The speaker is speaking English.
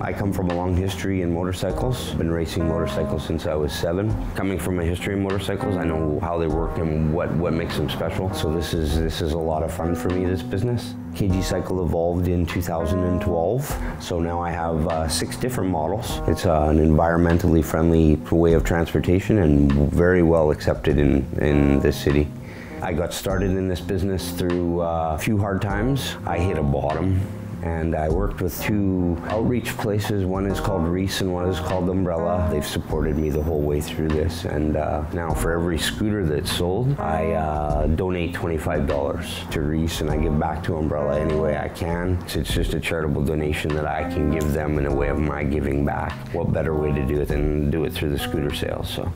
I come from a long history in motorcycles. I've been racing motorcycles since I was seven. Coming from a history in motorcycles, I know how they work and what, what makes them special. So this is this is a lot of fun for me, this business. Kgeez Cycle evolved in 2012, so now I have uh, six different models. It's uh, an environmentally friendly way of transportation and very well accepted in, in this city. I got started in this business through uh, a few hard times. I hit a bottom and I worked with two outreach places. One is called Reese and one is called Umbrella. They've supported me the whole way through this, and uh, now for every scooter that's sold, I uh, donate $25 to Reese and I give back to Umbrella any way I can. So it's just a charitable donation that I can give them in a way of my giving back. What better way to do it than do it through the scooter sales? So.